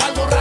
algo